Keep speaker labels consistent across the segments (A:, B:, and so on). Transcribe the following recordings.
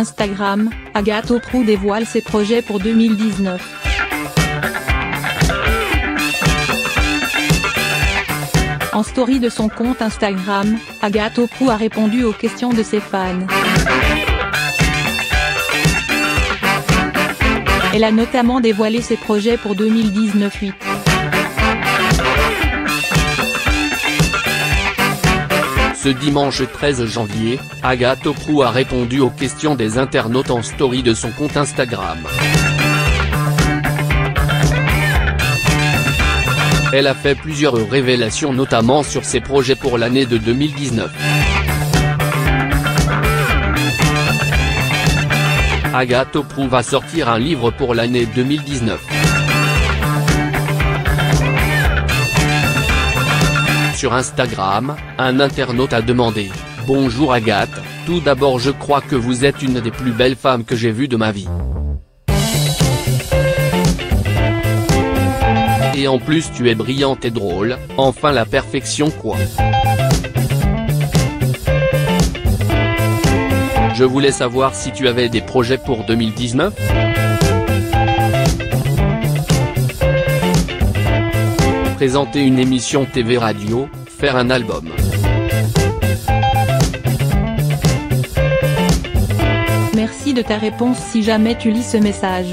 A: Instagram, Agathe Oprou dévoile ses projets pour 2019. En story de son compte Instagram, Agathe Oprou a répondu aux questions de ses fans. Elle a notamment dévoilé ses projets pour 2019-8.
B: Ce dimanche 13 janvier, Agathe Oprou a répondu aux questions des internautes en story de son compte Instagram. Elle a fait plusieurs révélations notamment sur ses projets pour l'année de 2019. Agathe Oprou va sortir un livre pour l'année 2019. Sur Instagram, un internaute a demandé « Bonjour Agathe, tout d'abord je crois que vous êtes une des plus belles femmes que j'ai vues de ma vie. Et en plus tu es brillante et drôle, enfin la perfection quoi. Je voulais savoir si tu avais des projets pour 2019 Présenter une émission TV radio, faire un album.
A: Merci de ta réponse si jamais tu lis ce message.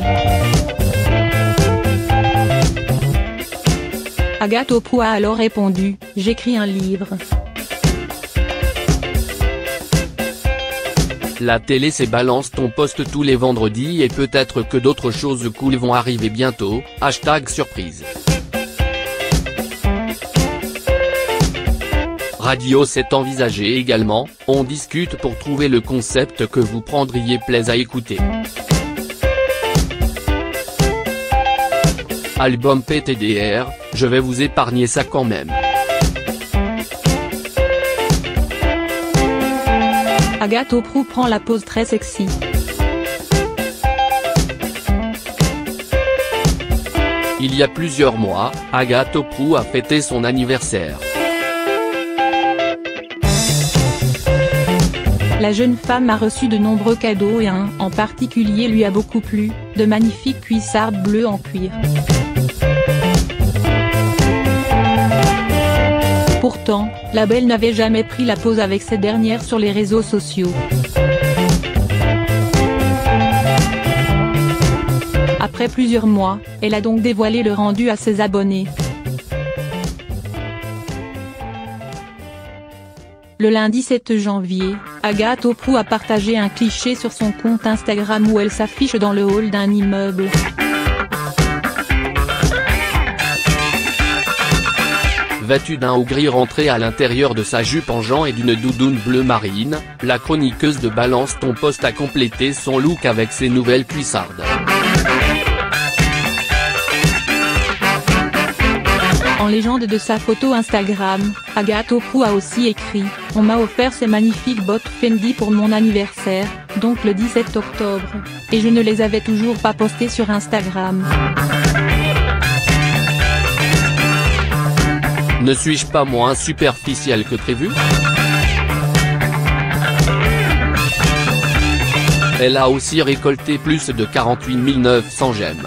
A: Agathe Oprou a alors répondu, j'écris un livre.
B: La télé c'est balance ton poste tous les vendredis et peut-être que d'autres choses cool vont arriver bientôt, hashtag surprise. Radio s'est envisagé également, on discute pour trouver le concept que vous prendriez plaisir à écouter. Album PTDR, je vais vous épargner ça quand même.
A: Agathe Oprou prend la pose très sexy.
B: Il y a plusieurs mois, Agathe Oprou a fêté son anniversaire.
A: La jeune femme a reçu de nombreux cadeaux et un en particulier lui a beaucoup plu, de magnifiques cuissardes bleues en cuir. Pourtant, la belle n'avait jamais pris la pose avec cette dernière sur les réseaux sociaux. Après plusieurs mois, elle a donc dévoilé le rendu à ses abonnés. Le lundi 7 janvier, Agathe Oprou a partagé un cliché sur son compte Instagram où elle s'affiche dans le hall d'un immeuble.
B: Vêtue d'un haut gris rentré à l'intérieur de sa jupe en jean et d'une doudoune bleu marine, la chroniqueuse de Balance ton poste a complété son look avec ses nouvelles cuissardes.
A: En légende de sa photo Instagram, Agathe Oprou a aussi écrit « On m'a offert ces magnifiques bottes Fendi pour mon anniversaire, donc le 17 octobre, et je ne les avais toujours pas postées sur Instagram.
B: Ne suis-je pas moins superficiel que prévu? Elle a aussi récolté plus de 48 900 j'aime.